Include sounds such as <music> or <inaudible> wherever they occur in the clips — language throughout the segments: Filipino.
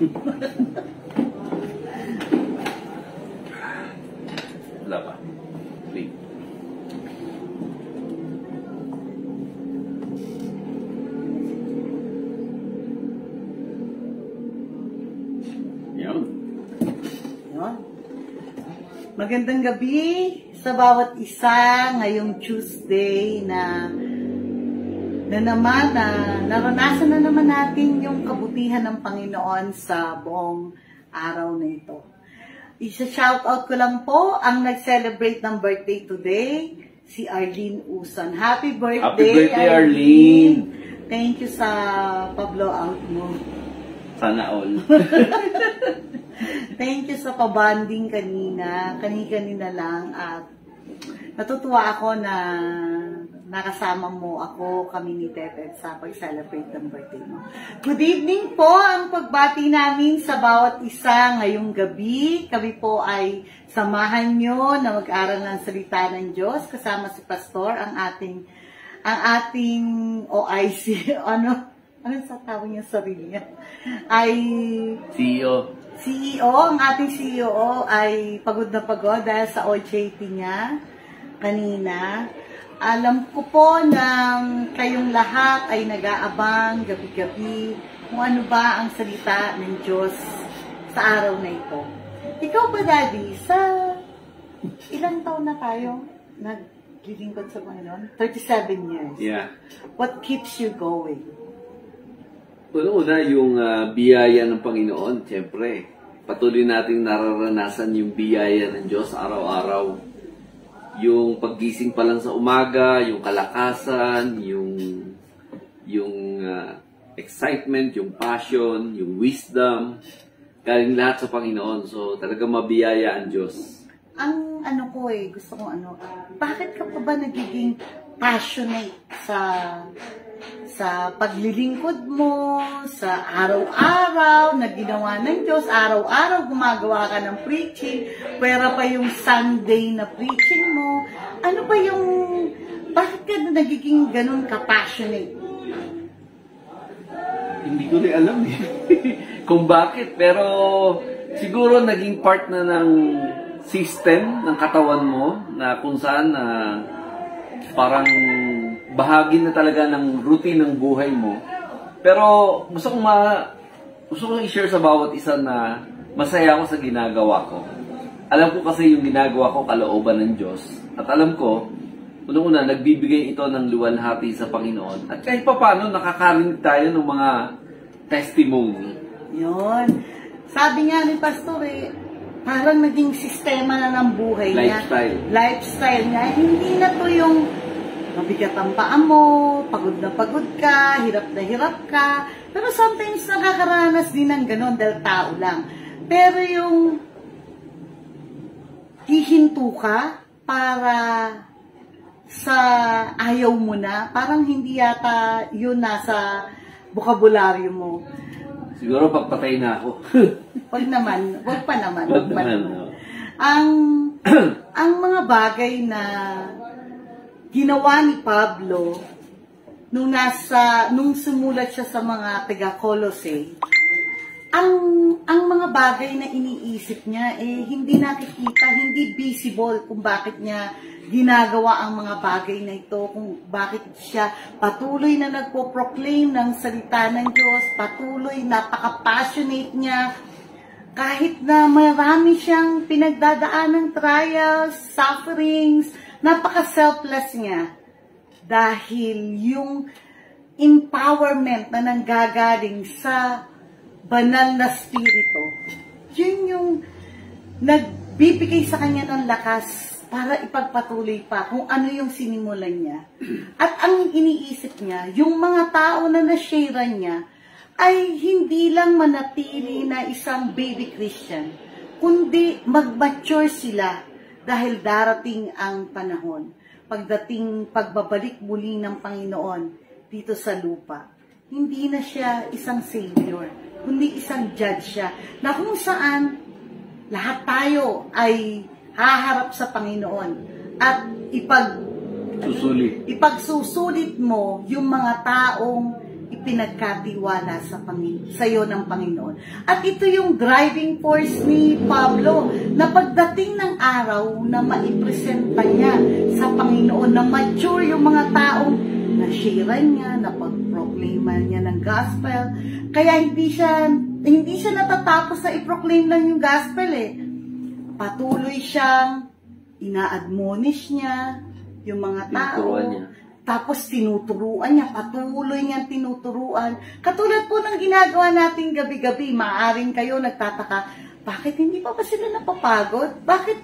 Wala pa. Late. Yan. Yun. Magandang gabi sa bawat isa ngayong Tuesday na na naman na naranasan na naman natin yung kabutihan ng Panginoon sa buong araw na ito. Isa-shout out ko lang po ang nag-celebrate ng birthday today, si Arlene Uson. Happy birthday, Happy birthday, Arlene! Thank you sa pa-blow out mo. Sana all. <laughs> Thank you sa pabanding kanina. Kani-kanina lang at natutuwa ako na nakasama mo ako, kami ni Tete sa pag-celebrate ng birthday mo. Good evening po ang pagbati namin sa bawat isa ngayong gabi. Kami po ay samahan nyo na mag-aral ng salita ng Diyos kasama si Pastor, ang ating ang ating OIC, <laughs> ano, ano sa tawag niya sarili niya? Ay CEO. CEO, ang ating CEO ay pagod na pagod dahil sa OJT niya kanina. Alam ko po na kayong lahat ay nag-aabang gabi-gabi kung ano ba ang salita ng Diyos sa araw na ito. Ikaw ba, Daddy, sa ilang taon na tayo naglilingkod sa Panginoon? 37 years. Yeah. What keeps you going? Una-una, yung ah, biyaya ng Panginoon, siyempre. Patuloy nating nararanasan yung biyaya ng Diyos araw-araw. Yung paggising pa lang sa umaga, yung kalakasan, yung yung ah, excitement, yung passion, yung wisdom, galing lahat sa Panginoon. So, talaga mabiyaya ang Diyos. ang ano ko eh, gusto ko ano, bakit ka pa ba nagiging passionate sa sa paglilingkod mo, sa araw-araw na ginawa ng Diyos, araw-araw gumagawa ka ng preaching, pwera pa yung Sunday na preaching mo, ano ba yung, bakit ka na nagiging ganun ka-passionate? Hindi ko rin alam eh. <laughs> kung bakit. Pero siguro naging part na ng system ng katawan mo na kung saan na parang bahagi na talaga ng routine ng buhay mo. Pero gusto kong ma gusto kong i-share sa bawat isa na masaya ako sa ginagawa ko. Alam ko kasi yung ginagawa ko kalooban ng Diyos. At alam ko, unang-una, nagbibigay ito ng luwalhati sa Panginoon. At kahit pa paano, nakakarinig tayo ng mga testimony. Yun. Sabi nga ni Pastor eh, parang naging sistema na ng buhay niya. Lifestyle. Lifestyle niya. Hindi na to yung mabigat ang paa mo, pagod na pagod ka, hirap na hirap ka. Pero sometimes nakakaranas din ng ganun dahil tao lang. Pero yung hihinto ka para sa ayaw mo na, parang hindi yata yun nasa bukabularyo mo. Siguro pagpatay na ako. <laughs> Wag naman, wag pa naman, Wag wag pa naman. Ang ang mga bagay na ginawa ni Pablo nung nasa nung sumulat siya sa mga taga Colossae, ang ang mga bagay na iniisip niya eh hindi nakikita, hindi visible kung bakit niya ginagawa ang mga bagay na ito, kung bakit siya patuloy na nagpo-proclaim ng salita ng Diyos, patuloy, napaka-passionate niya, kahit na marami siyang pinagdadaan ng trials, sufferings, napaka-selfless niya. Dahil yung empowerment na nanggagaling sa banal na spirito, yun yung nagbibigay sa kanya ng lakas para ipagpatuloy pa kung ano yung sinimulan niya. At ang iniisip niya, yung mga tao na nasharean niya, ay hindi lang manatili na isang baby Christian, kundi mag-mature sila dahil darating ang panahon. Pagdating pagbabalik muli ng Panginoon dito sa lupa, hindi na siya isang savior, kundi isang judge siya, na kung saan lahat tayo ay haharap sa Panginoon at ipag Susuli. ipagsusulit mo yung mga taong ipinagkatiwala sa Panginoon, sa iyo ng Panginoon. At ito yung driving force ni Pablo na pagdating ng araw na maipresenta niya sa Panginoon na mature yung mga taong na-share niya, na pag-proclaima niya ng gospel. Kaya hindi siya hindi siya natatapos sa i-proclaim lang yung gospel eh. Patuloy siyang ina-admonish niya yung mga tao. Tinuturuan niya. Tapos tinuturuan niya, patuloy niyang tinuturuan. Katulad po ng ginagawa natin gabi-gabi, maaring kayo nagtataka, bakit hindi pa ba sila napapagod? Bakit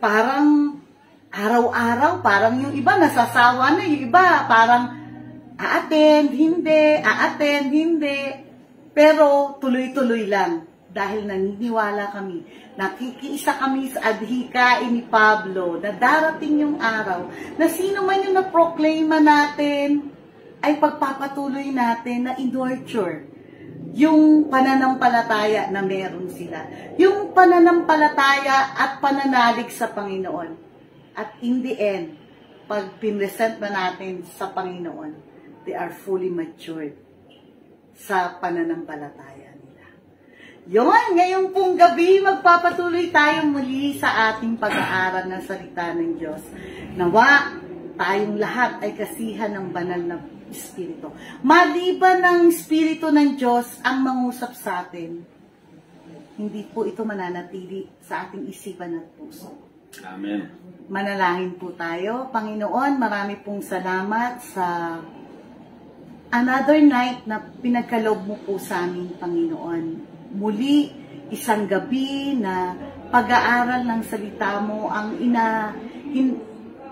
parang araw-araw, parang yung iba nasasawa na, yung iba parang a-attend, hindi, a-attend, hindi. Pero tuloy-tuloy lang dahil naniniwala kami, nakikiisa kami sa adhikain ni Pablo na darating yung araw na sino man yung na-proclaima natin ay pagpapatuloy natin na in-nurture yung pananampalataya na meron sila. Yung pananampalataya at pananalig sa Panginoon. At in the end, pag pinresent na natin sa Panginoon, they are fully matured sa pananampalataya. Yon, ngayong pong gabi, magpapatuloy tayong muli sa ating pag-aaral ng salita ng Diyos. Nawa, tayong lahat ay kasihan ng banal na Espiritu. Maliban ng Espiritu ng Diyos ang mangusap sa atin, hindi po ito mananatili sa ating isipan at puso. Amen. Manalangin po tayo. Panginoon, marami pong salamat sa another night na pinagkaloob mo po sa amin, Panginoon. Muli, isang gabi na pag-aaral ng salita mo ang ina, in,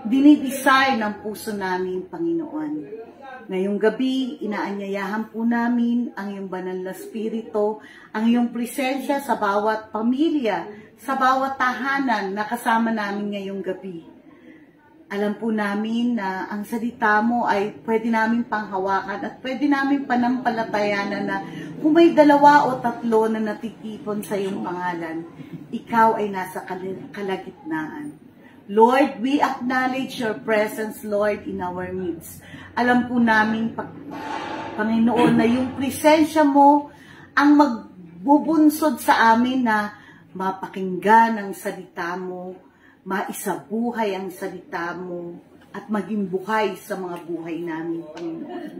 dinidesire ng puso namin, Panginoon. Ngayong gabi, inaanyayahan po namin ang iyong banal na spirito, ang iyong presensya sa bawat pamilya, sa bawat tahanan na kasama namin ngayong gabi. Alam po namin na ang salita mo ay pwede namin panghawakan at pwede namin panampalatayanan na kung may dalawa o tatlo na natitipon sa iyong pangalan, ikaw ay nasa kal- kalagitnaan. Lord, we acknowledge your presence, Lord, in our midst. Alam po namin, pa- Panginoon, na yung presensya mo ang magbubunsod sa amin na mapakinggan ang salita mo, maisabuhay ang salita mo, at maging buhay sa mga buhay namin, Panginoon.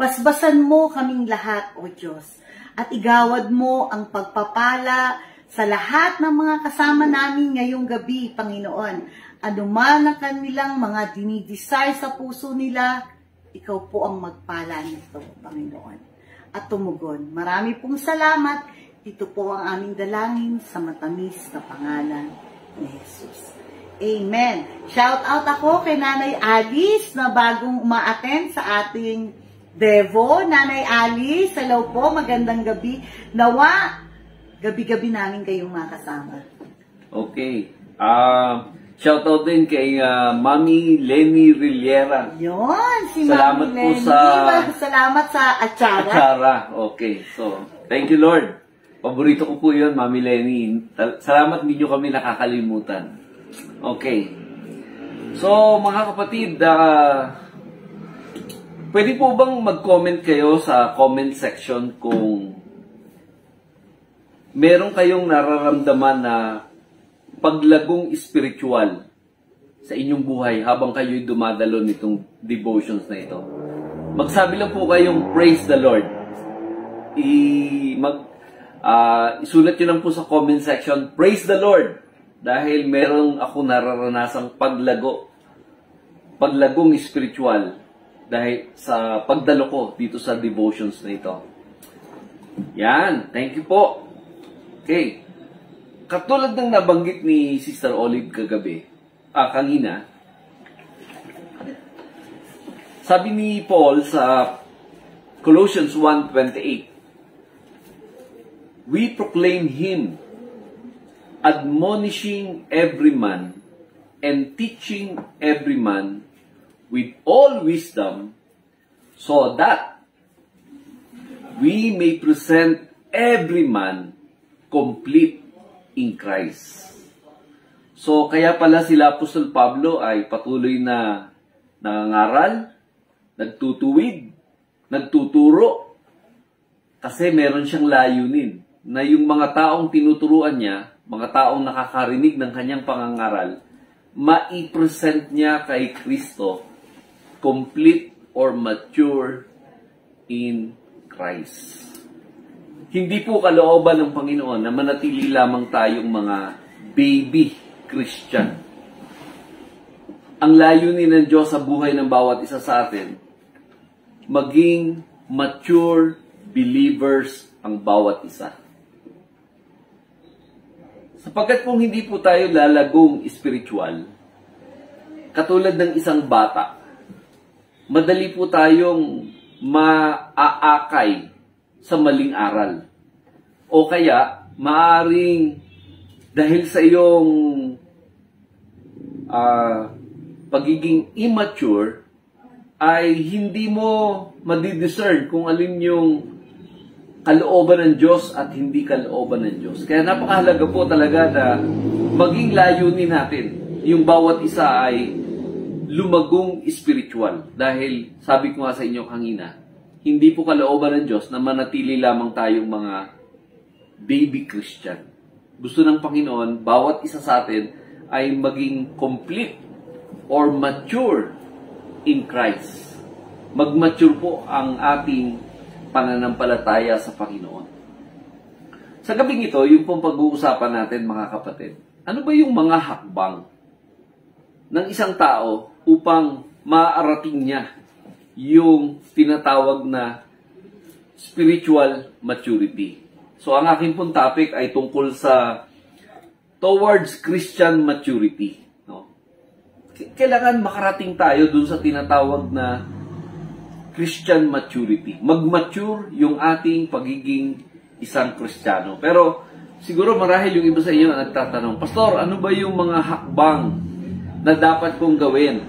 Basbasan mo kaming lahat, O Diyos, at igawad mo ang pagpapala sa lahat ng mga kasama namin ngayong gabi, Panginoon. Ano man ang kanilang mga dinidesire sa puso nila, ikaw po ang magpala nito, Panginoon. At tumugon. Marami pong salamat. Ito po ang aming dalangin sa matamis na pangalan ni Jesus. Amen. Shout out ako kay Nanay Alice na bagong uma-attend sa ating Devo. Nanay Alice, hello po, magandang gabi. Nawa, gabi-gabi namin kayong makasama. Okay. Ah, shout out din kay ah, Mami Lenny Rillera. Yon, si Salamat Mami po Lenny. sa- <laughs> Salamat sa atsara. Chara. Okay. So, thank you Lord. Paborito ko po yun, Mami Lenny. Salamat hindi nyo kami nakakalimutan. Okay. So, mga kapatid, ah, pwede po bang mag-comment kayo sa comment section kung meron kayong nararamdaman na paglagong spiritual sa inyong buhay habang kayo'y dumadalo nitong devotions na ito. Magsabi lang po kayong praise the Lord. I mag ah, isulat niyo lang po sa comment section, praise the Lord dahil merong ako nararanasang paglago paglagong spiritual dahil sa pagdalo ko dito sa devotions na ito. Yan, thank you po. Okay. Katulad ng nabanggit ni Sister Olive kagabi, ah, kanina, sabi ni Paul sa Colossians 1.28, We proclaim Him, admonishing every man, and teaching every man with all wisdom, so that we may present every man complete in Christ. So, kaya pala sila Apostol Pablo ay patuloy na nangangaral, nagtutuwid, nagtuturo kasi meron siyang layunin na yung mga taong tinuturuan niya, mga taong nakakarinig ng kanyang pangangaral, ma-present niya kay Kristo complete or mature in Christ. Hindi po kalooban ng Panginoon na manatili lamang tayong mga baby Christian. Ang layunin ng Diyos sa buhay ng bawat isa sa atin, maging mature believers ang bawat isa. Sapagkat kung hindi po tayo lalagong spiritual, katulad ng isang bata, madali po tayong maaakay sa maling aral. O kaya, maaring dahil sa iyong uh, pagiging immature, ay hindi mo madidiscern kung alin yung kalooban ng Diyos at hindi kalooban ng Diyos. Kaya napakahalaga po talaga na maging layunin natin. Yung bawat isa ay lumagong spiritual. Dahil sabi ko nga sa inyo kanina, hindi po kalooban ng Diyos na manatili lamang tayong mga baby Christian. Gusto ng Panginoon, bawat isa sa atin ay maging complete or mature in Christ. Mag-mature po ang ating pananampalataya sa Panginoon. Sa gabing ito, yung pong pag-uusapan natin mga kapatid, ano ba yung mga hakbang ng isang tao upang maarating niya yung tinatawag na spiritual maturity. So ang aking pong topic ay tungkol sa towards Christian maturity. No? Kailangan makarating tayo dun sa tinatawag na Christian maturity. Mag-mature yung ating pagiging isang Kristiyano. Pero siguro marahil yung iba sa inyo na nagtatanong, Pastor, ano ba yung mga hakbang na dapat kong gawin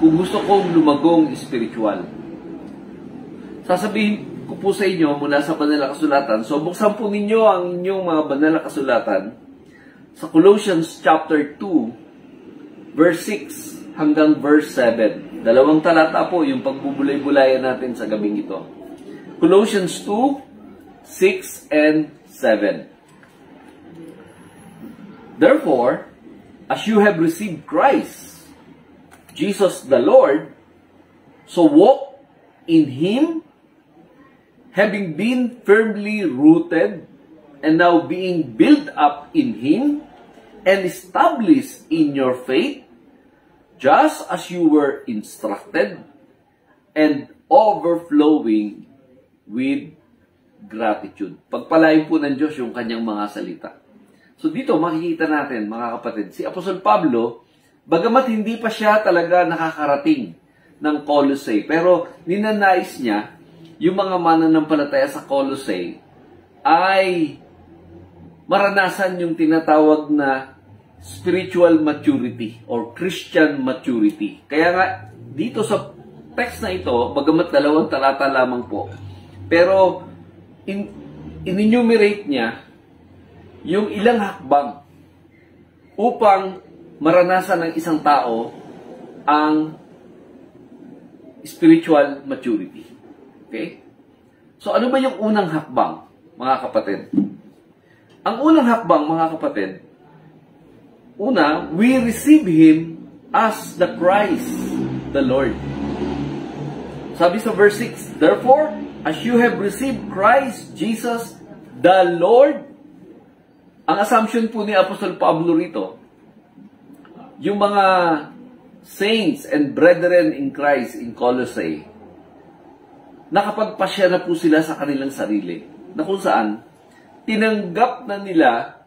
kung gusto kong lumagong spiritual? Sasabihin ko po sa inyo mula sa banal na kasulatan. So buksan po ninyo ang inyong mga banal na kasulatan sa Colossians chapter 2 verse 6 hanggang verse 7. Dalawang talata po yung pagbubulay-bulayan natin sa gabing ito. Colossians 2, 6 and 7. Therefore, as you have received Christ, Jesus the Lord, so walk in Him, having been firmly rooted, and now being built up in Him, and established in your faith, just as you were instructed, and overflowing with gratitude. Pagpalain po ng Diyos yung kanyang mga salita. So dito makikita natin mga kapatid, si Apostol Pablo, bagamat hindi pa siya talaga nakakarating ng Colossae, pero ninanais niya yung mga mananampalataya sa Colossae ay maranasan yung tinatawag na spiritual maturity or Christian maturity. Kaya nga, dito sa text na ito, bagamat dalawang talata lamang po, pero in, in-enumerate niya yung ilang hakbang upang maranasan ng isang tao ang spiritual maturity. Okay? So ano ba yung unang hakbang, mga kapatid? Ang unang hakbang, mga kapatid, Una, we receive Him as the Christ, the Lord. Sabi sa verse 6, Therefore, as you have received Christ Jesus, the Lord, ang assumption po ni Apostol Pablo rito, yung mga saints and brethren in Christ in Colossae, nakapagpasya na po sila sa kanilang sarili. Na kung saan, tinanggap na nila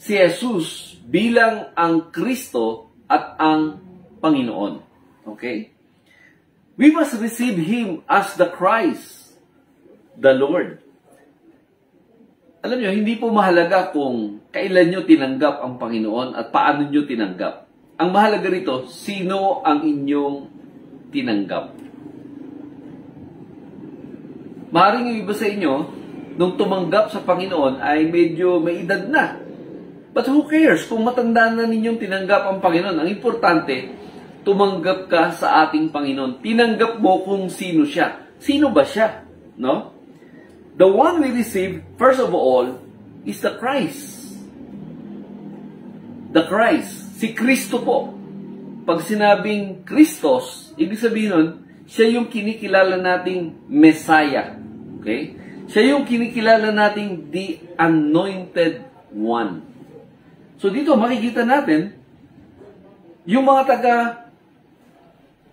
si Jesus bilang ang Kristo at ang Panginoon. Okay? We must receive Him as the Christ, the Lord. Alam nyo, hindi po mahalaga kung kailan nyo tinanggap ang Panginoon at paano nyo tinanggap. Ang mahalaga rito, sino ang inyong tinanggap. Maring yung iba sa inyo, nung tumanggap sa Panginoon ay medyo may edad na. But who cares kung matanda na ninyong tinanggap ang Panginoon? Ang importante, tumanggap ka sa ating Panginoon. Tinanggap mo kung sino siya. Sino ba siya? No? The one we receive, first of all, is the Christ. The Christ. Si Kristo po. Pag sinabing Christos, ibig sabihin nun, siya yung kinikilala nating Messiah. Okay? Siya yung kinikilala nating the Anointed One. So dito makikita natin, yung mga taga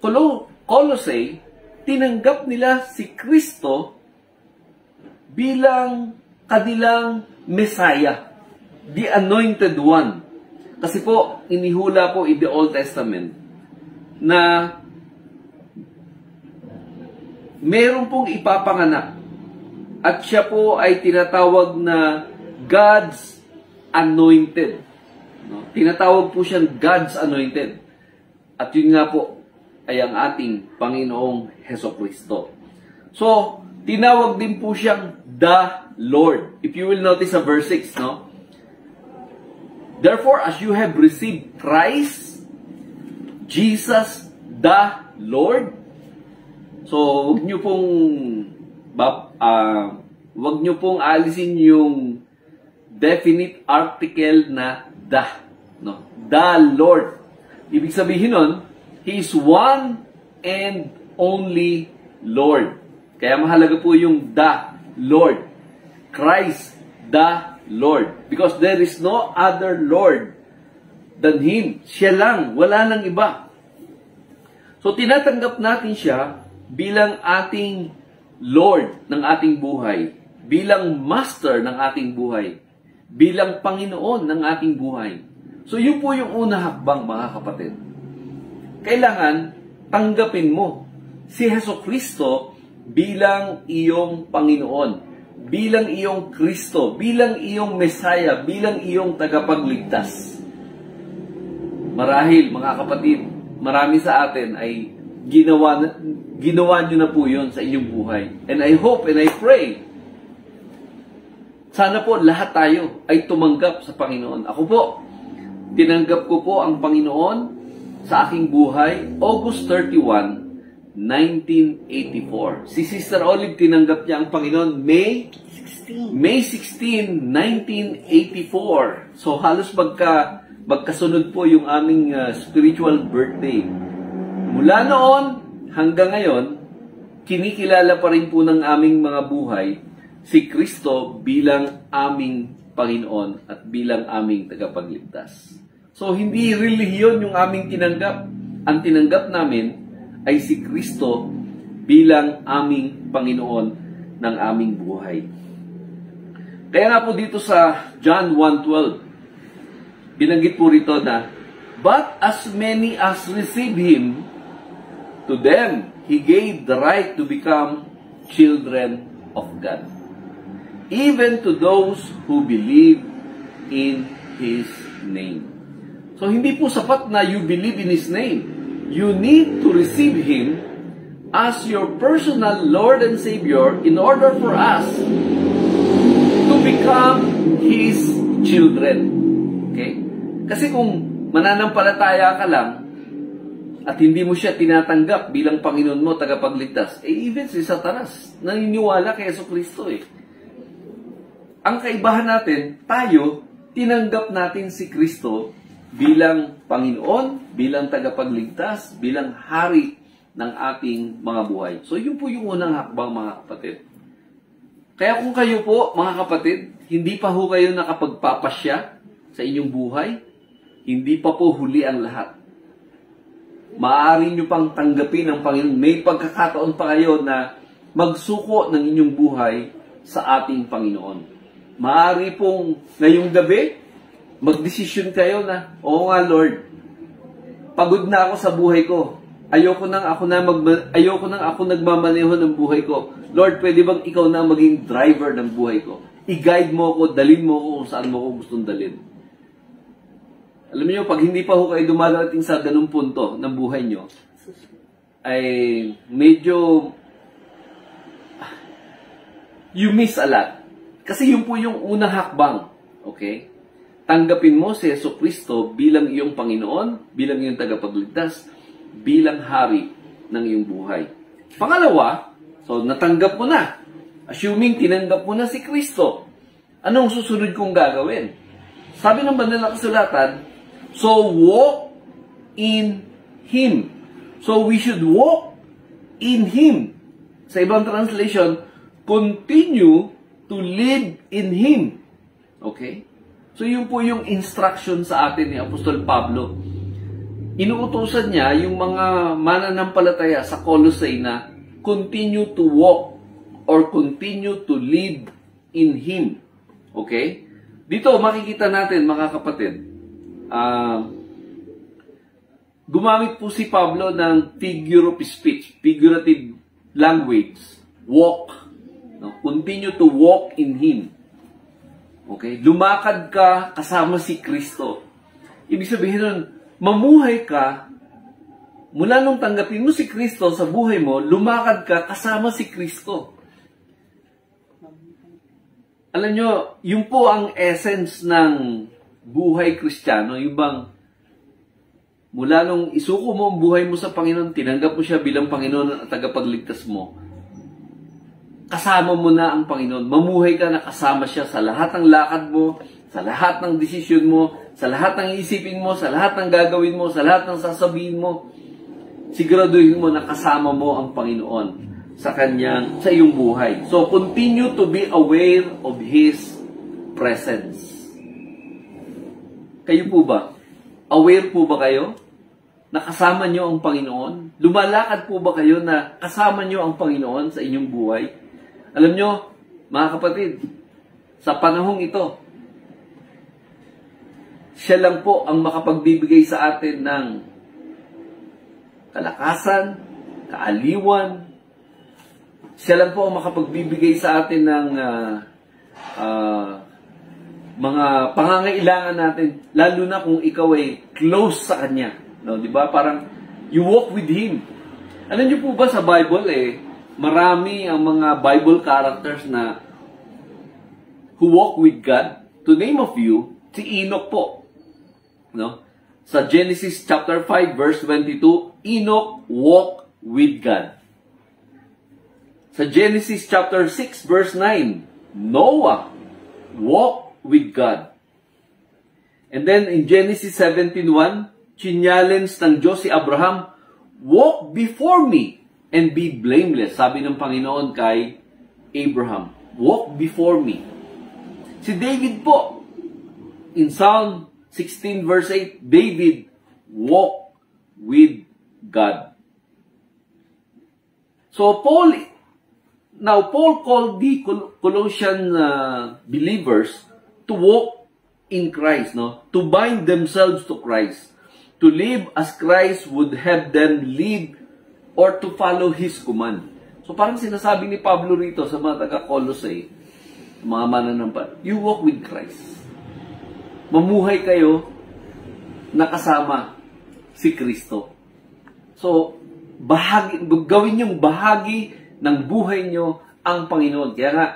Colo Colossae, tinanggap nila si Kristo bilang kanilang Messiah, the Anointed One. Kasi po, inihula po in the Old Testament na meron pong ipapanganak at siya po ay tinatawag na God's Anointed. No? Tinatawag po siyang God's Anointed. At yun nga po ay ang ating Panginoong Heso Kristo. So, tinawag din po siyang the Lord. If you will notice sa verse 6, no? Therefore, as you have received Christ, Jesus the Lord, so huwag nyo pong uh, wag nyo pong alisin yung definite article na the, no? The Lord. Ibig sabihin nun, He is one and only Lord. Kaya mahalaga po yung the Lord. Christ the Lord. Because there is no other Lord than Him. Siya lang. Wala nang iba. So tinatanggap natin siya bilang ating Lord ng ating buhay. Bilang Master ng ating buhay. Bilang Panginoon ng ating buhay. So yun po yung una hakbang mga kapatid kailangan tanggapin mo si Heso Kristo bilang iyong Panginoon, bilang iyong Kristo, bilang iyong Messiah, bilang iyong tagapagligtas. Marahil, mga kapatid, marami sa atin ay ginawa, ginawa nyo na po yun sa inyong buhay. And I hope and I pray, sana po lahat tayo ay tumanggap sa Panginoon. Ako po, tinanggap ko po ang Panginoon sa aking buhay, August 31, 1984. Si Sister Olive tinanggap niya ang Panginoon May 16. May 16, 1984. So halos magka magkasunod po yung aming uh, spiritual birthday. Mula noon hanggang ngayon, kinikilala pa rin po ng aming mga buhay si Kristo bilang aming Panginoon at bilang aming tagapagligtas. So, hindi relihiyon yung aming tinanggap. Ang tinanggap namin ay si Kristo bilang aming Panginoon ng aming buhay. Kaya nga po dito sa John 1.12, binanggit po rito na, But as many as receive Him, to them He gave the right to become children of God. Even to those who believe in His name. So, hindi po sapat na you believe in His name. You need to receive Him as your personal Lord and Savior in order for us to become His children. Okay? Kasi kung mananampalataya ka lang at hindi mo siya tinatanggap bilang Panginoon mo, tagapagligtas, eh even si Satanas, naniniwala kay Yeso Kristo eh. Ang kaibahan natin, tayo, tinanggap natin si Kristo bilang Panginoon, bilang tagapagligtas, bilang hari ng ating mga buhay. So, yun po yung unang hakbang mga kapatid. Kaya kung kayo po, mga kapatid, hindi pa ho kayo nakapagpapasya sa inyong buhay, hindi pa po huli ang lahat. Maaari nyo pang tanggapin ng Panginoon. May pagkakataon pa kayo na magsuko ng inyong buhay sa ating Panginoon. Maaari pong ngayong gabi, magdesisyon kayo na, oo nga Lord, pagod na ako sa buhay ko. Ayoko nang ako na mag ayoko nang ako nagmamaneho ng buhay ko. Lord, pwede bang ikaw na maging driver ng buhay ko? I-guide mo ako, dalin mo ako kung saan mo ako gustong dalin. Alam niyo, pag hindi pa ho kayo dumarating sa ganung punto ng buhay niyo, ay medyo you miss a lot. Kasi yun po yung unang hakbang. Okay? tanggapin mo si Yeso Kristo bilang iyong Panginoon, bilang iyong tagapagligtas, bilang hari ng iyong buhay. Pangalawa, So, natanggap mo na. Assuming tinanggap mo na si Kristo. Anong susunod kong gagawin? Sabi ng banal na kasulatan, So, walk in Him. So, we should walk in Him. Sa ibang translation, continue to live in Him. Okay? So, yun po yung instruction sa atin ni Apostol Pablo. Inuutosan niya yung mga mananampalataya sa Colossae na continue to walk or continue to live in Him. Okay? Dito, makikita natin, mga kapatid, uh, gumamit po si Pablo ng figure of speech, figurative language, walk. No? Continue to walk in Him. Okay? Lumakad ka kasama si Kristo. Ibig sabihin nun, mamuhay ka mula nung tanggapin mo si Kristo sa buhay mo, lumakad ka kasama si Kristo. Alam nyo, yun po ang essence ng buhay kristyano, yung bang mula nung isuko mo ang buhay mo sa Panginoon, tinanggap mo siya bilang Panginoon at tagapagligtas mo, kasama mo na ang Panginoon. Mamuhay ka na kasama siya sa lahat ng lakad mo, sa lahat ng desisyon mo, sa lahat ng isipin mo, sa lahat ng gagawin mo, sa lahat ng sasabihin mo siguraduhin mo na kasama mo ang Panginoon sa kanyang sa iyong buhay. So continue to be aware of his presence. Kayo po ba? Aware po ba kayo na kasama niyo ang Panginoon? Lumalakad po ba kayo na kasama niyo ang Panginoon sa inyong buhay? Alam niyo, mga kapatid, sa panahong ito, siya lang po ang makapagbibigay sa atin ng kalakasan, kaaliwan. Siya lang po ang makapagbibigay sa atin ng uh, uh, mga pangangailangan natin, lalo na kung ikaw ay close sa Kanya. No, di ba? Parang you walk with Him. Alam niyo po ba sa Bible eh, marami ang mga Bible characters na who walk with God. To name a few, si Enoch po. No? Sa Genesis chapter 5 verse 22, Enoch walked with God. Sa Genesis chapter 6 verse 9, Noah walked with God. And then in Genesis 17.1, chinyalens ng Diyos si Abraham, Walk before me and be blameless. Sabi ng Panginoon kay Abraham, Walk before me. Si David po, in Psalm 16 verse 8, David walked with God. So Paul, now Paul called the Colossian uh, believers to walk in Christ, no? To bind themselves to Christ, to live as Christ would have them live or to follow His command. So parang sinasabi ni Pablo rito sa mga taga-Colossae, mga mananampat, you walk with Christ. Mamuhay kayo nakasama si Kristo. So, bahagi, gawin niyong bahagi ng buhay niyo ang Panginoon. Kaya nga,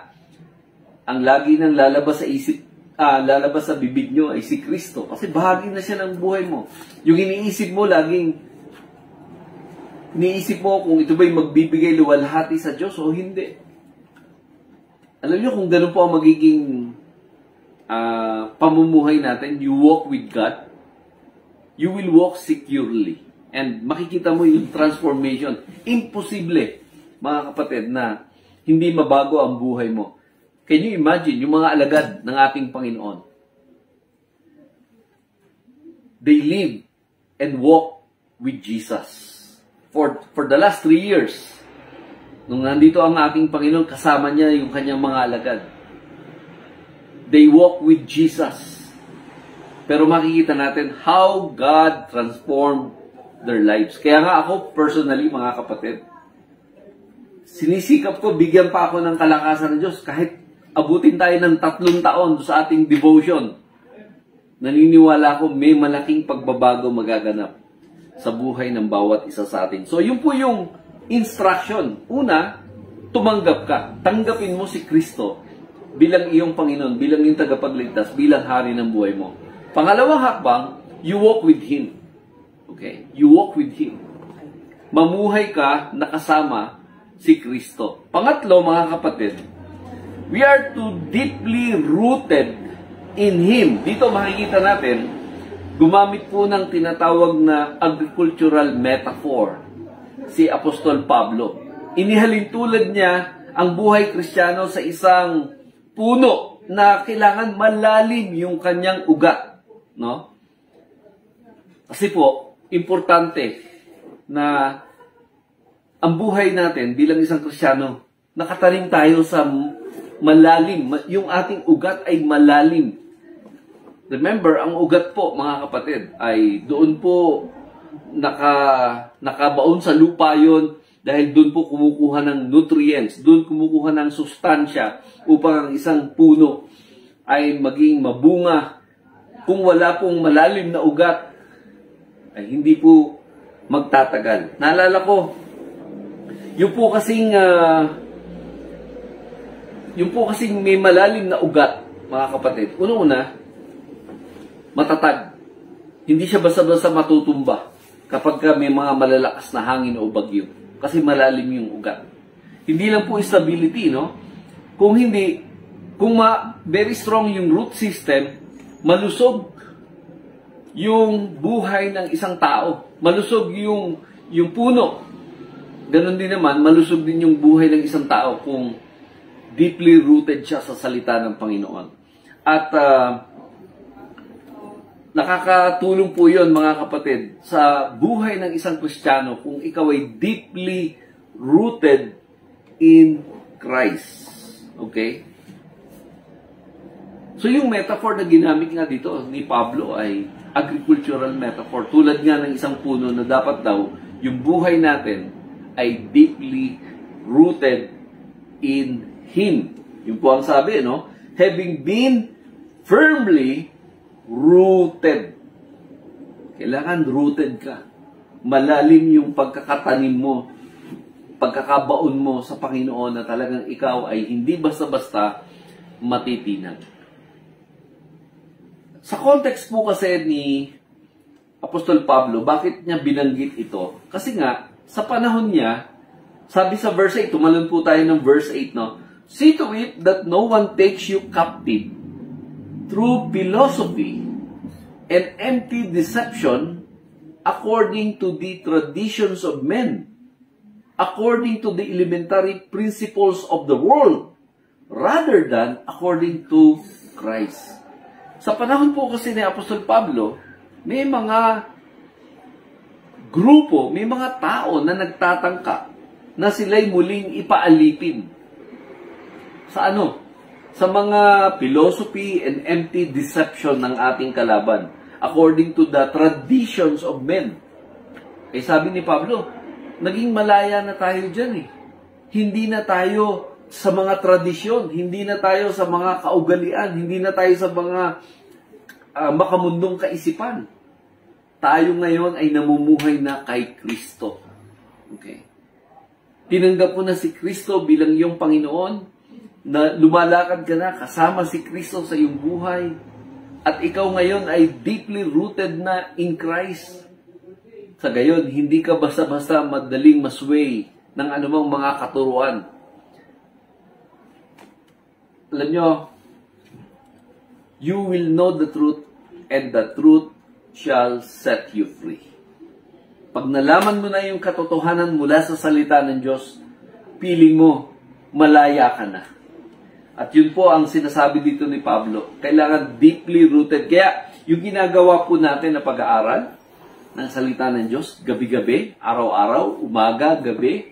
ang lagi nang lalabas sa isip, ah, lalabas sa bibig niyo ay si Kristo. Kasi bahagi na siya ng buhay mo. Yung iniisip mo, laging iniisip mo kung ito ba'y magbibigay luwalhati sa Diyos o hindi. Alam niyo kung ganun po ang magiging uh, pamumuhay natin, you walk with God, you will walk securely. And makikita mo yung transformation. Imposible, mga kapatid, na hindi mabago ang buhay mo. Can you imagine yung mga alagad ng ating Panginoon? They live and walk with Jesus. For, for the last three years, nung nandito ang ating Panginoon, kasama niya yung kanyang mga alagad. They walk with Jesus. Pero makikita natin how God transformed their lives. Kaya nga ako, personally, mga kapatid, sinisikap ko, bigyan pa ako ng kalakasan ng Diyos kahit abutin tayo ng tatlong taon sa ating devotion. Naniniwala ko may malaking pagbabago magaganap sa buhay ng bawat isa sa atin. So, yun po yung instruction. Una, tumanggap ka. Tanggapin mo si Kristo bilang iyong Panginoon, bilang yung tagapagligtas, bilang hari ng buhay mo. Pangalawang hakbang, you walk with Him. Okay? You walk with Him. Mamuhay ka nakasama si Kristo. Pangatlo, mga kapatid, we are to deeply rooted in Him. Dito makikita natin, gumamit po ng tinatawag na agricultural metaphor si Apostol Pablo. Inihalin tulad niya ang buhay kristyano sa isang puno na kailangan malalim yung kanyang ugat. No? Kasi po, importante na ang buhay natin bilang isang Kristiyano, nakataring tayo sa malalim. Yung ating ugat ay malalim. Remember, ang ugat po, mga kapatid, ay doon po naka, nakabaon sa lupa yon dahil doon po kumukuha ng nutrients, doon kumukuha ng sustansya upang ang isang puno ay maging mabunga. Kung wala pong malalim na ugat, ay hindi po magtatagal. Naalala ko, yung po kasing uh, yung po kasing may malalim na ugat, mga kapatid. Una-una, matatag. Hindi siya basta-basta matutumba kapag ka may mga malalakas na hangin o bagyo. Kasi malalim yung ugat. Hindi lang po stability, no? Kung hindi, kung ma very strong yung root system, malusog yung buhay ng isang tao. Malusog yung yung puno Ganon din naman, malusog din yung buhay ng isang tao kung deeply rooted siya sa salita ng Panginoon. At uh, nakakatulong po yon mga kapatid sa buhay ng isang Kristiyano kung ikaw ay deeply rooted in Christ. Okay? So yung metaphor na ginamit nga dito ni Pablo ay agricultural metaphor. Tulad nga ng isang puno na dapat daw yung buhay natin ay deeply rooted in Him. Yung po ang sabi, no? Having been firmly rooted. Kailangan rooted ka. Malalim yung pagkakatanim mo, pagkakabaon mo sa Panginoon na talagang ikaw ay hindi basta-basta matitinag. Sa context po kasi ni Apostol Pablo, bakit niya binanggit ito? Kasi nga, sa panahon niya, sabi sa verse 8, tumalon po tayo ng verse 8, no? See to it that no one takes you captive through philosophy and empty deception according to the traditions of men, according to the elementary principles of the world, rather than according to Christ. Sa panahon po kasi ni Apostol Pablo, may mga grupo, may mga tao na nagtatangka na sila'y muling ipaalipin. Sa ano? Sa mga philosophy and empty deception ng ating kalaban according to the traditions of men. Eh sabi ni Pablo, naging malaya na tayo dyan eh. Hindi na tayo sa mga tradisyon, hindi na tayo sa mga kaugalian, hindi na tayo sa mga uh, makamundong kaisipan tayo ngayon ay namumuhay na kay Kristo. Okay. Tinanggap mo na si Kristo bilang iyong Panginoon, na lumalakad ka na kasama si Kristo sa iyong buhay, at ikaw ngayon ay deeply rooted na in Christ. Sa gayon, hindi ka basta-basta madaling masway ng anumang mga katuruan. Alam nyo, you will know the truth and the truth shall set you free. Pag nalaman mo na yung katotohanan mula sa salita ng Diyos, piling mo, malaya ka na. At yun po ang sinasabi dito ni Pablo. Kailangan deeply rooted. Kaya yung ginagawa po natin na pag-aaral ng salita ng Diyos, gabi-gabi, araw-araw, umaga, gabi,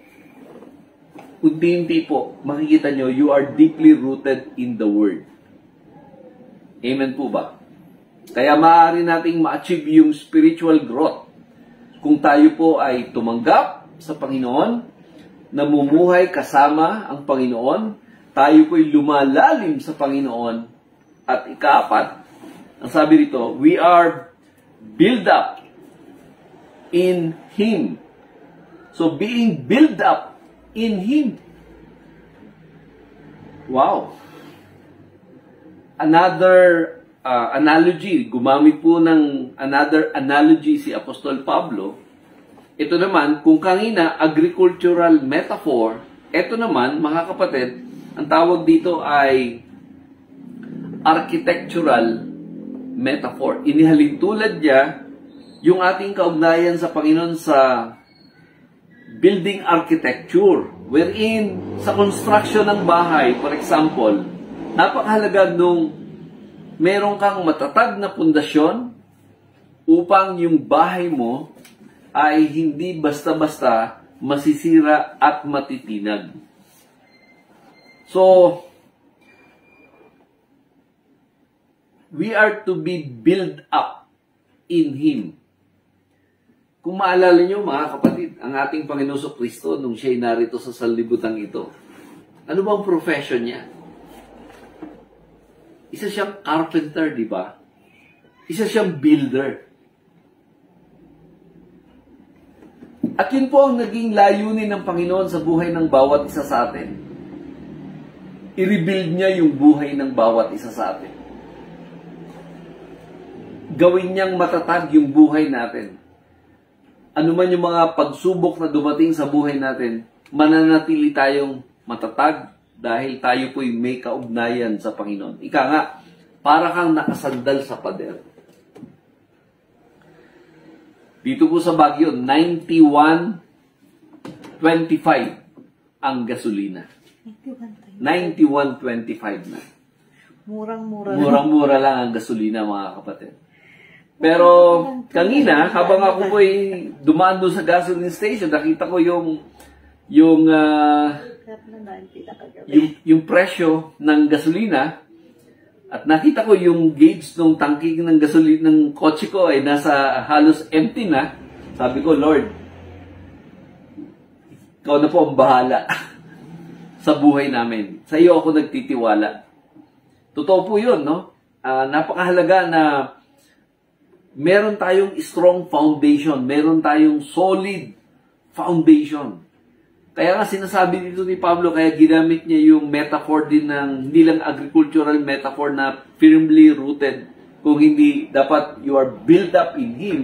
unti-unti po, makikita nyo, you are deeply rooted in the Word. Amen po ba? Kaya maaari nating ma-achieve yung spiritual growth kung tayo po ay tumanggap sa Panginoon, namumuhay kasama ang Panginoon, tayo po'y lumalalim sa Panginoon, at ikapat, ang sabi rito, we are build up in Him. So being build up in Him. Wow. Another uh, analogy, gumamit po ng another analogy si Apostol Pablo. Ito naman, kung kanina agricultural metaphor, ito naman, mga kapatid, ang tawag dito ay architectural metaphor. Inihalin tulad niya yung ating kaugnayan sa Panginoon sa building architecture wherein sa construction ng bahay, for example, napakahalaga nung meron kang matatag na pundasyon upang yung bahay mo ay hindi basta-basta masisira at matitinag. So, we are to be built up in Him. Kung maalala nyo mga kapatid, ang ating Panginoon Kristo nung siya'y narito sa sanlibutan ito, ano bang profession niya? Isa siyang carpenter, di ba? Isa siyang builder. At yun po ang naging layunin ng Panginoon sa buhay ng bawat isa sa atin. I-rebuild niya yung buhay ng bawat isa sa atin. Gawin niyang matatag yung buhay natin. Ano man yung mga pagsubok na dumating sa buhay natin, mananatili tayong matatag dahil tayo po'y may kaugnayan sa Panginoon. Ika nga, para kang nakasandal sa pader. Dito po sa Baguio, 91.25 ang gasolina. 91.25 na. Murang-mura. Murang-mura lang ang gasolina, mga kapatid. Pero kanina, habang ako po ay dumaan doon sa gasoline station, nakita ko yung yung uh, yung, yung presyo ng gasolina at nakita ko yung gauge ng tangki ng gasolina ng kotse ko ay nasa halos empty na. Sabi ko, Lord, ikaw na po ang bahala <laughs> sa buhay namin. Sa iyo ako nagtitiwala. Totoo po yun, no? Uh, napakahalaga na meron tayong strong foundation, meron tayong solid foundation. Kaya nga sinasabi dito ni Pablo, kaya ginamit niya yung metaphor din ng hindi lang agricultural metaphor na firmly rooted, kung hindi dapat you are built up in Him,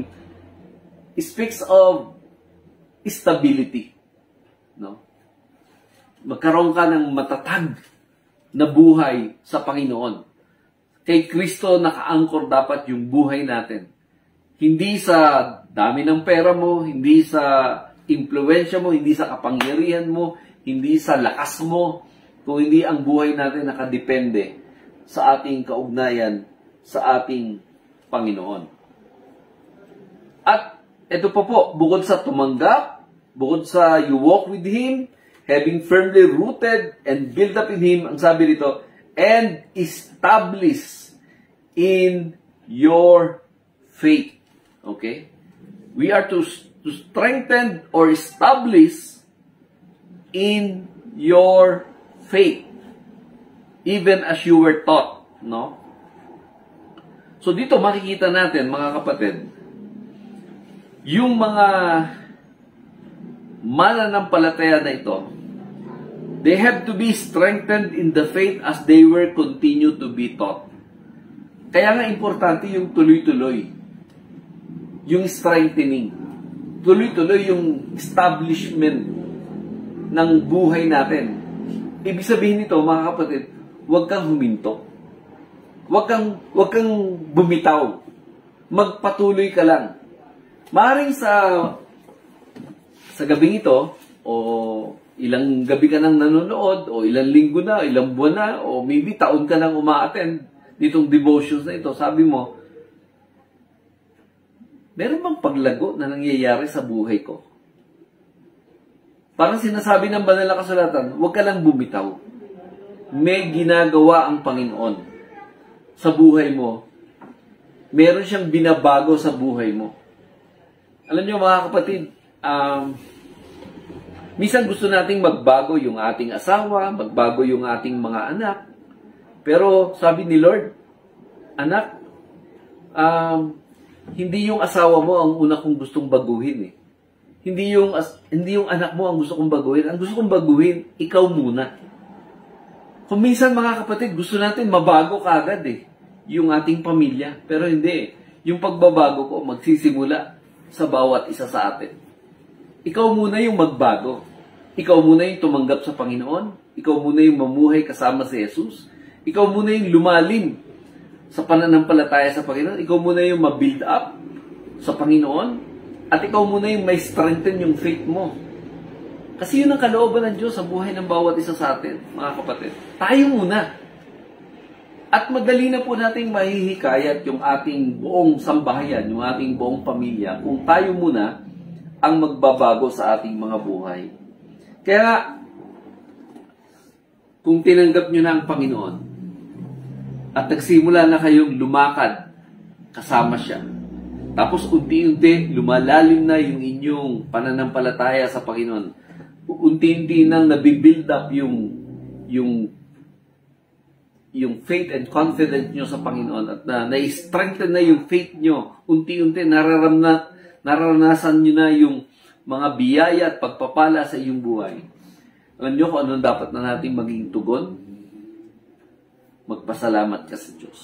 speaks of stability. No? Magkaroon ka ng matatag na buhay sa Panginoon. Kay Kristo nakaangkor dapat yung buhay natin. Hindi sa dami ng pera mo, hindi sa impluensya mo, hindi sa kapangyarihan mo, hindi sa lakas mo, kung hindi ang buhay natin nakadepende sa ating kaugnayan sa ating Panginoon. At ito pa po, bukod sa tumanggap, bukod sa you walk with Him, having firmly rooted and built up in Him, ang sabi dito, and establish in your faith. Okay? We are to to strengthen or establish in your faith, even as you were taught, no? So dito makikita natin, mga kapatid, yung mga mananampalataya na ito, they have to be strengthened in the faith as they were continue to be taught. Kaya nga importante yung tuloy-tuloy, yung strengthening tuloy-tuloy yung establishment ng buhay natin. Ibig sabihin nito, mga kapatid, huwag kang huminto. Huwag kang, huwag kang bumitaw. Magpatuloy ka lang. Maring sa sa gabing ito, o ilang gabi ka nang nanonood, o ilang linggo na, ilang buwan na, o maybe taon ka nang uma-attend ditong devotions na ito, sabi mo, meron bang paglago na nangyayari sa buhay ko? Parang sinasabi ng banal na kasulatan, huwag ka lang bumitaw. May ginagawa ang Panginoon sa buhay mo. Meron siyang binabago sa buhay mo. Alam niyo mga kapatid, um, minsan gusto nating magbago yung ating asawa, magbago yung ating mga anak. Pero sabi ni Lord, anak, um, hindi yung asawa mo ang una kong gustong baguhin eh. Hindi yung as, hindi yung anak mo ang gusto kong baguhin. Ang gusto kong baguhin, ikaw muna. Kung minsan mga kapatid, gusto natin mabago kaagad eh. Yung ating pamilya. Pero hindi eh. Yung pagbabago ko magsisimula sa bawat isa sa atin. Ikaw muna yung magbago. Ikaw muna yung tumanggap sa Panginoon. Ikaw muna yung mamuhay kasama si Jesus. Ikaw muna yung lumalim sa pananampalataya sa Panginoon. Ikaw muna yung ma-build up sa Panginoon. At ikaw muna yung may strengthen yung faith mo. Kasi yun ang kalooban ng Diyos sa buhay ng bawat isa sa atin, mga kapatid. Tayo muna. At madali na po nating mahihikayat yung ating buong sambahayan, yung ating buong pamilya, kung tayo muna ang magbabago sa ating mga buhay. Kaya, kung tinanggap nyo na ang Panginoon, at nagsimula na kayong lumakad kasama siya, tapos unti-unti lumalalim na yung inyong pananampalataya sa Panginoon, unti-unti nang nabibuild up yung yung yung faith and confidence nyo sa Panginoon at na na-strengthen na yung faith nyo. Unti-unti nararamna, nararanasan nyo na yung mga biyaya at pagpapala sa iyong buhay. Alam nyo kung anong dapat na natin maging tugon? Magpasalamat ka sa Diyos.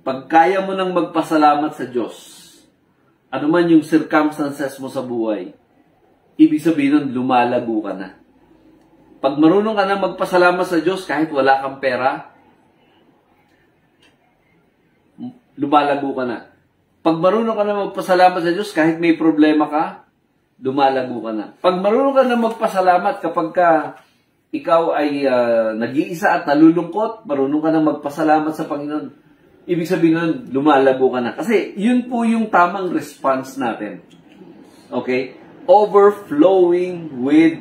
Pag kaya mo nang magpasalamat sa Diyos, ano man yung circumstances mo sa buhay, ibig sabihin nun, lumalago ka na. Pag marunong ka na magpasalamat sa Diyos kahit wala kang pera, lumalago ka na. Pag marunong ka na magpasalamat sa Diyos, kahit may problema ka, lumalago ka na. Pag marunong ka na magpasalamat kapag ka ikaw ay uh, nag-iisa at nalulungkot, marunong ka na magpasalamat sa Panginoon, ibig sabihin nun, lumalago ka na. Kasi yun po yung tamang response natin. Okay? Overflowing with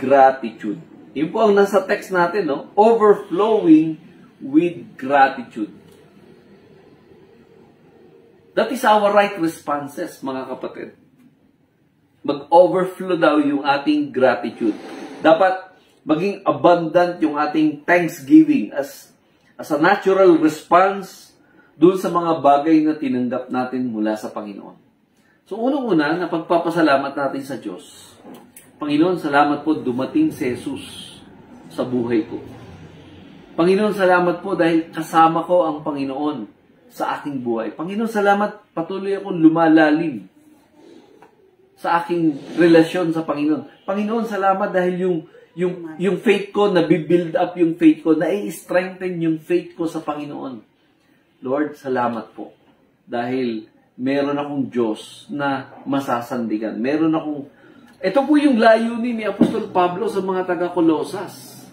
gratitude. Yun po ang nasa text natin, no? Overflowing with gratitude. That is our right responses, mga kapatid. Mag-overflow daw yung ating gratitude. Dapat maging abundant yung ating thanksgiving as, as a natural response dun sa mga bagay na tinanggap natin mula sa Panginoon. So, unang-una, na pagpapasalamat natin sa Diyos. Panginoon, salamat po dumating si Jesus sa buhay ko. Panginoon, salamat po dahil kasama ko ang Panginoon sa aking buhay. Panginoon, salamat patuloy akong lumalalim sa aking relasyon sa Panginoon. Panginoon, salamat dahil yung yung yung faith ko na build up yung faith ko, na i-strengthen yung faith ko sa Panginoon. Lord, salamat po. Dahil meron akong Diyos na masasandigan. Meron akong ito po yung layunin ni Apostol Pablo sa mga taga-Kolosas.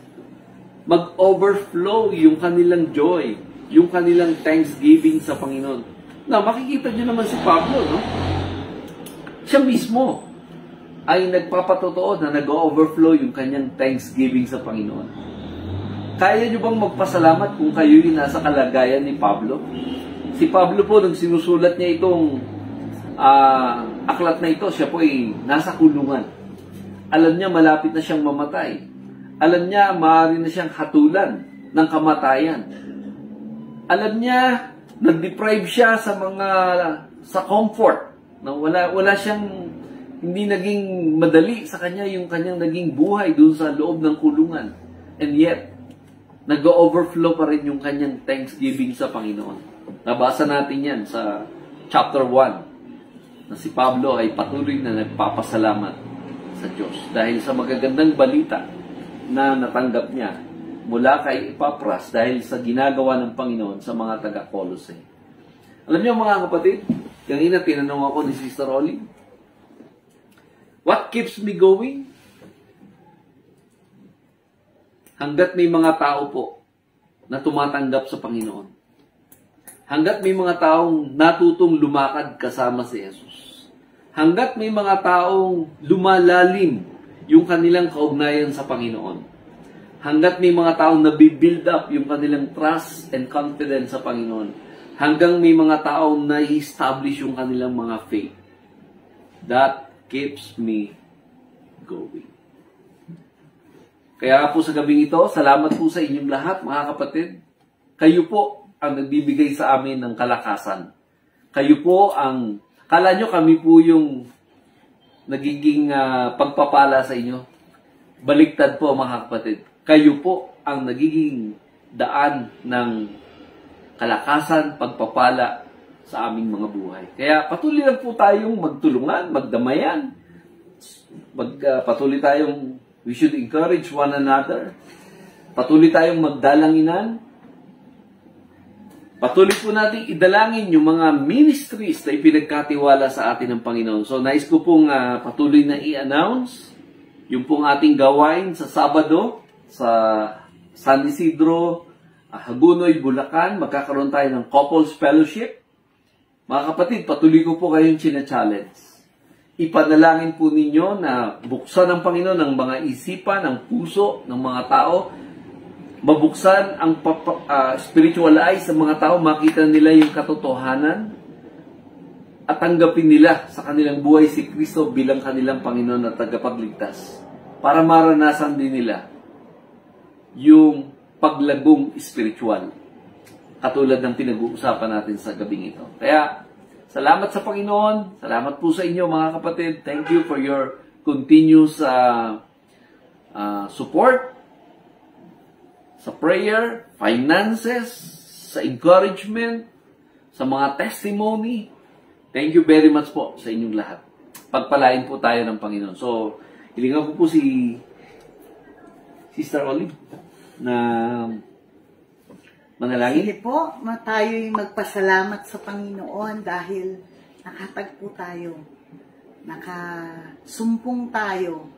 Mag-overflow yung kanilang joy yung kanilang thanksgiving sa Panginoon. Na makikita nyo naman si Pablo, no? Siya mismo ay nagpapatotoo na nag-overflow yung kanyang thanksgiving sa Panginoon. Kaya nyo bang magpasalamat kung kayo'y nasa kalagayan ni Pablo? Si Pablo po, nung sinusulat niya itong uh, aklat na ito, siya po ay nasa kulungan. Alam niya malapit na siyang mamatay. Alam niya maaari na siyang hatulan ng kamatayan alam niya, nag-deprive siya sa mga, sa comfort. Na wala, wala siyang, hindi naging madali sa kanya yung kanyang naging buhay doon sa loob ng kulungan. And yet, nag-overflow pa rin yung kanyang thanksgiving sa Panginoon. Nabasa natin yan sa chapter 1 na si Pablo ay patuloy na nagpapasalamat sa Diyos dahil sa magagandang balita na natanggap niya mula kay Epapras dahil sa ginagawa ng Panginoon sa mga taga-Colossae. Alam niyo mga kapatid, kanina tinanong ako ni Sister Ollie, what keeps me going? Hanggat may mga tao po na tumatanggap sa Panginoon. Hanggat may mga taong natutong lumakad kasama si Jesus. Hanggat may mga taong lumalalim yung kanilang kaugnayan sa Panginoon hanggat may mga taong nabibuild up yung kanilang trust and confidence sa Panginoon, hanggang may mga taong na-establish yung kanilang mga faith. That keeps me going. Kaya po sa gabing ito, salamat po sa inyong lahat, mga kapatid. Kayo po ang nagbibigay sa amin ng kalakasan. Kayo po ang, kala nyo kami po yung nagiging uh, pagpapala sa inyo. Baliktad po mga kapatid kayo po ang nagiging daan ng kalakasan, pagpapala sa aming mga buhay. Kaya patuloy lang po tayong magtulungan, magdamayan, mag, uh, patuloy tayong We should encourage one another. Patuloy tayong magdalanginan. Patuloy po natin idalangin yung mga ministries na ipinagkatiwala sa atin ng Panginoon. So, nais ko pong uh, patuloy na i-announce yung pong ating gawain sa Sabado sa San Isidro, uh, Hagunoy, Bulacan. Magkakaroon tayo ng Couples Fellowship. Mga kapatid, patuloy ko po kayong china-challenge. Ipanalangin po ninyo na buksan ng Panginoon ng mga isipan, ng puso ng mga tao mabuksan ang uh, spiritual eyes ng mga tao, makita nila yung katotohanan at tanggapin nila sa kanilang buhay si Kristo bilang kanilang Panginoon at tagapagligtas para maranasan din nila yung paglagong spiritual katulad ng pinag-uusapan natin sa gabing ito. Kaya, salamat sa Panginoon. Salamat po sa inyo mga kapatid. Thank you for your continuous uh, uh, support sa prayer, finances, sa encouragement, sa mga testimony. Thank you very much po sa inyong lahat. Pagpalain po tayo ng Panginoon. So, hilingan ko po si Sister Olive na manalangin. Sige po, tayo'y magpasalamat sa Panginoon dahil nakatagpo tayo, nakasumpong tayo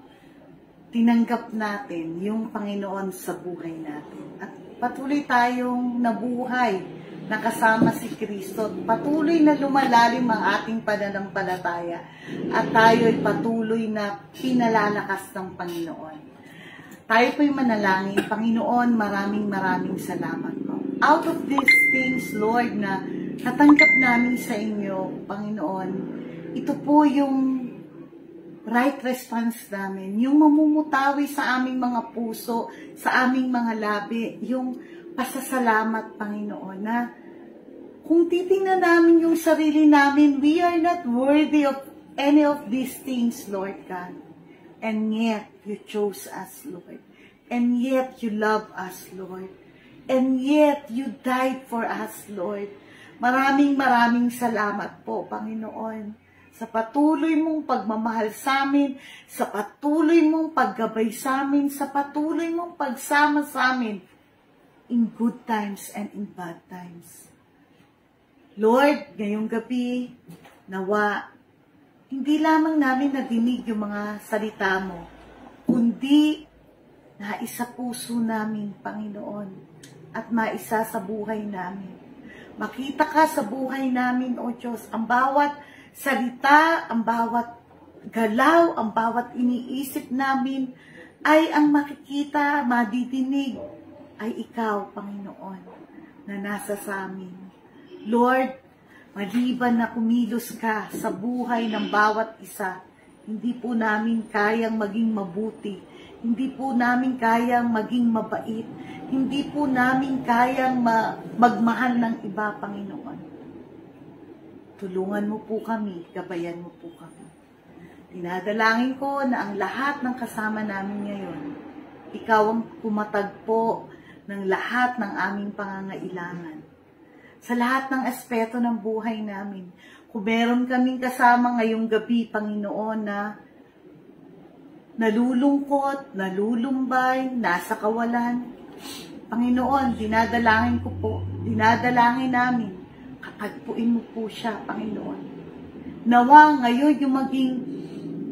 tinanggap natin yung Panginoon sa buhay natin. At patuloy tayong nabuhay, nakasama si Kristo. Patuloy na lumalalim ang ating pananampalataya. At tayo ay patuloy na pinalalakas ng Panginoon. Tayo po'y manalangin, Panginoon, maraming maraming salamat po. Out of these things, Lord, na natanggap namin sa inyo, Panginoon, ito po yung right response namin, yung mamumutawi sa aming mga puso, sa aming mga labi, yung pasasalamat, Panginoon, na kung titingnan namin yung sarili namin, we are not worthy of any of these things, Lord God. And yet, you chose us, Lord. And yet, you love us, Lord. And yet, you died for us, Lord. Maraming maraming salamat po, Panginoon sa patuloy mong pagmamahal sa amin, sa patuloy mong paggabay sa amin, sa patuloy mong pagsama sa amin in good times and in bad times. Lord, ngayong gabi, nawa, hindi lamang namin nadinig yung mga salita mo, kundi na isa puso namin, Panginoon, at maisa sa buhay namin. Makita ka sa buhay namin, O Diyos, ang bawat salita, ang bawat galaw, ang bawat iniisip namin ay ang makikita, madidinig ay ikaw, Panginoon, na nasa sa amin. Lord, maliban na kumilos ka sa buhay ng bawat isa, hindi po namin kayang maging mabuti, hindi po namin kayang maging mabait, hindi po namin kayang ma- magmahal ng iba, Panginoon. Tulungan mo po kami, gabayan mo po kami. Dinadalangin ko na ang lahat ng kasama namin ngayon, ikaw ang pumatagpo ng lahat ng aming pangangailangan. Sa lahat ng aspeto ng buhay namin, kung meron kaming kasama ngayong gabi, Panginoon, na nalulungkot, nalulumbay, nasa kawalan, Panginoon, dinadalangin ko po, dinadalangin namin Katagpuin mo po siya, Panginoon. Nawa ngayon yung maging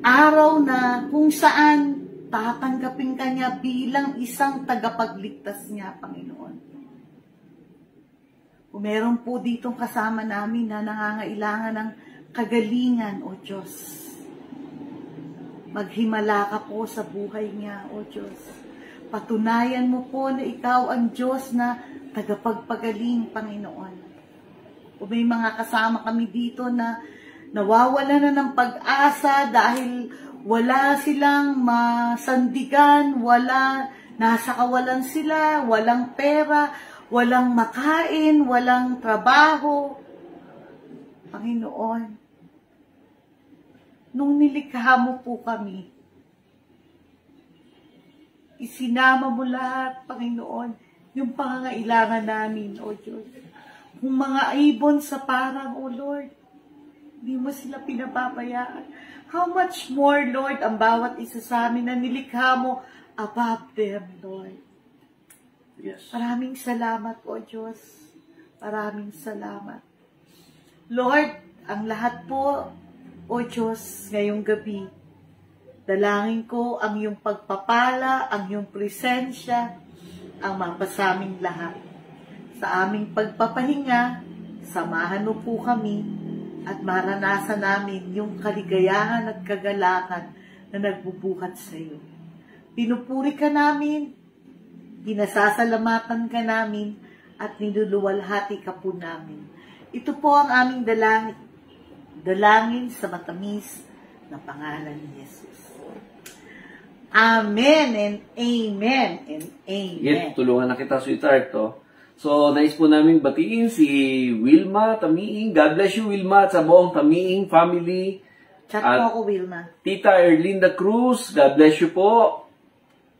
araw na kung saan tatanggapin ka niya bilang isang tagapagligtas niya, Panginoon. Meron po ditong kasama namin na nangangailangan ng kagalingan, O Diyos, maghimala ka po sa buhay niya, O Diyos. Patunayan mo po na ikaw ang Diyos na tagapagpagaling, Panginoon. O may mga kasama kami dito na nawawala na ng pag-asa dahil wala silang masandigan, wala, nasa kawalan sila, walang pera, walang makain, walang trabaho. Panginoon, nung nilikha mo po kami, isinama mo lahat, Panginoon, yung pangangailangan namin, O Diyos kung mga ibon sa parang, O Lord, hindi mo sila pinapabayaan. How much more, Lord, ang bawat isa sa amin na nilikha mo above them, Lord. Yes. Maraming salamat, O Diyos. Maraming salamat. Lord, ang lahat po, O Diyos, ngayong gabi, dalangin ko ang iyong pagpapala, ang iyong presensya, ang mapasaming lahat. Sa aming pagpapahinga, samahan mo po kami at maranasan namin yung kaligayahan at kagalakan na nagbubuhat sa iyo. Pinupuri ka namin, pinasasalamatan ka namin, at niluluwalhati ka po namin. Ito po ang aming dalangin, dalangin sa matamis na pangalan ni Jesus. Amen and amen and amen. Yes, tulungan na kita, sweetheart. To. So, nais po namin batiin si Wilma Tamiing. God bless you, Wilma, at sa buong Tamiing family. Chat At- mo ako, Wilma. Tita Erlinda Cruz, God bless you po.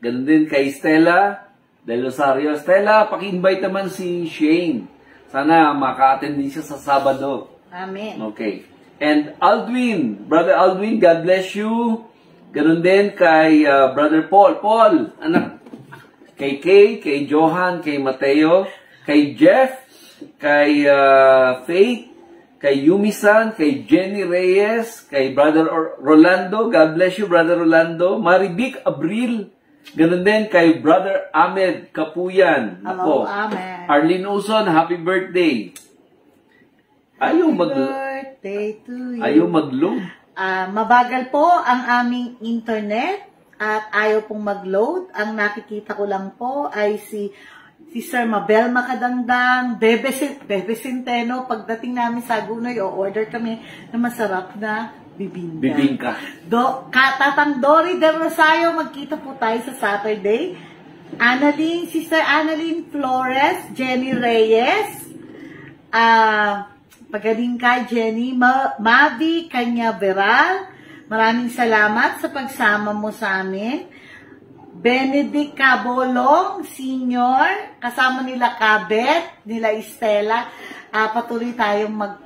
Ganun din kay Stella Del Rosario. Stella, paki-invite naman si Shane. Sana maka-attend din siya sa Sabado. Amen. Okay. And Aldwin, Brother Aldwin, God bless you. Ganun din kay uh, Brother Paul. Paul, anak, kay Kay, kay Johan, kay Mateo, kay Jeff, kay uh, Faith, kay Yumisan, kay Jenny Reyes, kay Brother Or- Rolando, God bless you, Brother Rolando, Maribic Abril, ganun din kay Brother Ahmed Kapuyan. Hello, Ako. amen. Arlene Uson, happy birthday. Ayaw mag birthday to you. ayaw mag-load. Ah, mabagal po ang aming internet at ayaw pong mag-load. Ang nakikita ko lang po ay si si Sir Mabel Makadangdang, Bebe, Bebe Centeno. Pagdating namin sa Gunoy, o-order kami na masarap na bibingka. Bibingka. Do, Katatang Dory Del Rosario, magkita po tayo sa Saturday. Annalyn, Sister Annalyn Flores, Jenny Reyes, ah, pagaling ka, Jenny, Ma Mavi Canyaveral, maraming salamat sa pagsama mo sa amin. Benedict Cabolong, Senior, kasama nila Kabet, nila Estela, Ah, patuloy tayong mag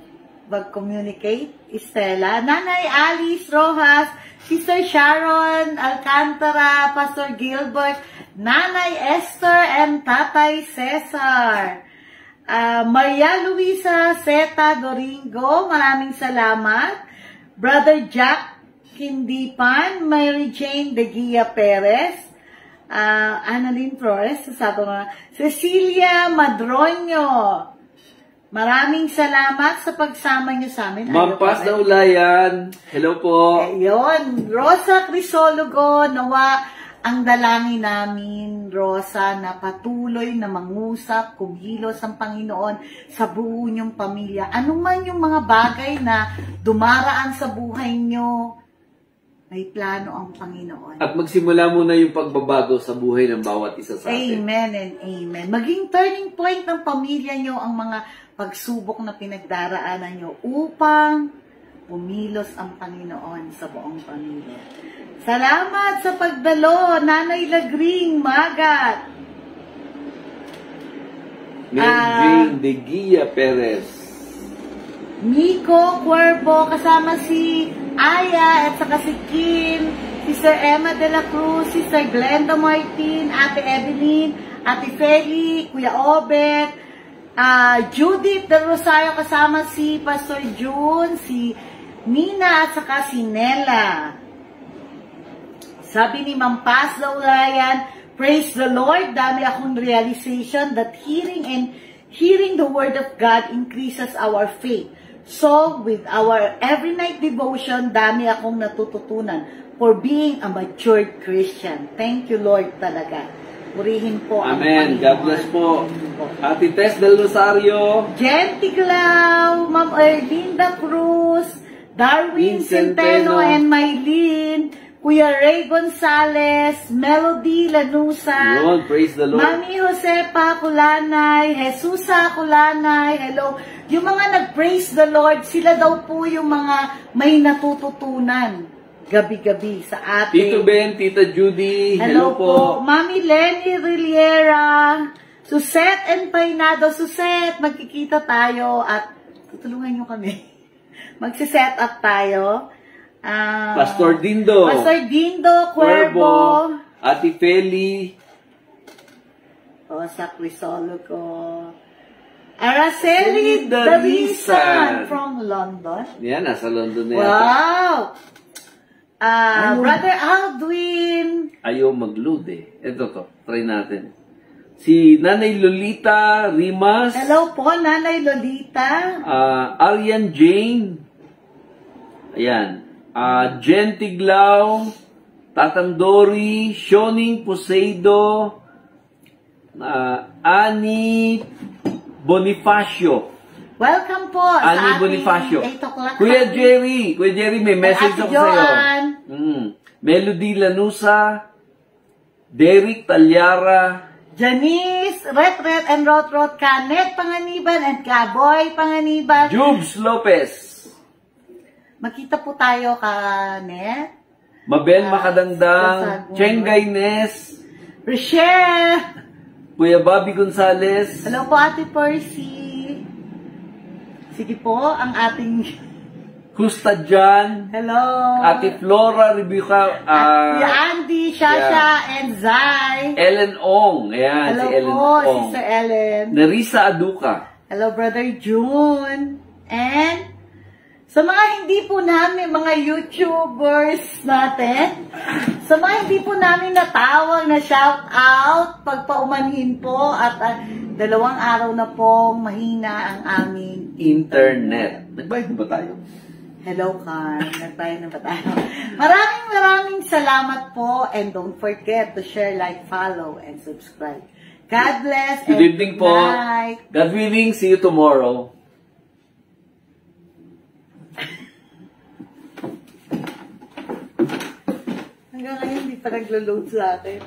mag-communicate, Estela, Nanay Alice Rojas, Sister Sharon Alcantara, Pastor Gilbert, Nanay Esther, and Tatay Cesar. Ah, Maria Luisa Zeta Doringo, maraming salamat. Brother Jack Kindipan, Mary Jane De Gia Perez, ah, Annalyn Flores, sasabi ko Cecilia Madroño, maraming salamat sa pagsama niyo sa amin. Ayaw Mampas pa- na ulayan. Hello po. Ayun, Rosa Crisologo, nawa ang dalangin namin, Rosa, na patuloy na mangusap, kumilos ang Panginoon sa buo niyong pamilya. Ano man yung mga bagay na dumaraan sa buhay niyo, may plano ang Panginoon. At magsimula muna yung pagbabago sa buhay ng bawat isa sa atin. Amen and amen. Maging turning point ng pamilya nyo ang mga pagsubok na pinagdaraanan nyo upang umilos ang Panginoon sa buong pamilya. Salamat sa pagdalo, Nanay Lagring Magat. Ah. Jane De Gia Perez. Nico Cuervo, kasama si Aya at saka si Kim, Sister Emma de la Cruz, Sister Glenda Martin, Ate Evelyn, Ate Feli, Kuya Obet, ah, Judith del Rosario kasama si Pastor June, si Nina at saka si Nella. Sabi ni Ma'am Paz Laurayan, Praise the Lord, dami akong realization that hearing and hearing the Word of God increases our faith. So, with our every night devotion, dami akong natututunan for being a matured Christian. Thank you, Lord, talaga. Purihin po Amen. God bless po. Ate Tess Del Rosario. Jen Tiglao, Ma'am Erlinda Cruz, Darwin Centeno. And Maylin, Kuya Ray Gonzales, Melody Lanusa, Lord, praise the Lord. Mami Josepa Kulanay, Jesusa Kulanay, hello. Yung mga nag-praise the Lord, sila daw po yung mga may natututunan gabi-gabi sa atin. Tito Ben, Tita Judy. Hello, Hello, po. po. Mami Lenny Riliera, Suset and Painado. Suset, magkikita tayo at tutulungan nyo kami. <laughs> Magsiset up tayo. Ah, Pastor Dindo. Pastor Dindo Cuervo. Ate Feli. O, sa Crisolo ko. Araceli. Darisan from London. Yan, nasa London na yata. Wow! Ah, Ano? Brother Aldwin. Ayaw mag-load eh. Ito to, try natin. Si Nanay Lolita Rimas. Hello po, Nanay Lolita. Ah, Arian Jane. Ayan. Ah, Jen Tiglao. Tatandori. Shoning Poseido. Ah, Ani Bonifacio. Welcome po sa Ani ating Bonifacio. 8 o'clock. Kuya Jerry. Kuya Jerry, may message ako sa'yo. Mm. Melody Lanusa. Derek Talyara. Janice, Ret Ret and Rot Rot, Kanet Panganiban and Kaboy Panganiban. Jubes Lopez. Makita po tayo, Kanet. Mabel Ah, Makadangdang. Sasagwan. Chengay Nes. Rochelle. Kuya Bobby Gonzales. Hello po, Ate Percy. Sige po, ang ating... Kusta Jan. Hello. Ate Flora Rebuka. Ate ah Andy, Shasha, and Zai. Ellen Ong. Ayan, Hello si Ellen po, Ong. Sister Ellen. Nerissa Aduca. Hello, Brother June. And sa mga hindi po namin, mga YouTubers natin, sa mga hindi po namin natawag na shout out, pagpaumanhin po at ah, dalawang araw na pong mahina ang aming Internet. Nagbayad na ba tayo? Hello, Carl. Nagtayo na ba tayo? Maraming maraming salamat po and don't forget to share, like, follow, and subscribe. God bless Good evening po. night. God willing, see you tomorrow. Hanggang ngayon, hindi pa naglo-load sa akin.